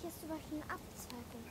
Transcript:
hier ist zum Beispiel eine Abzweigung.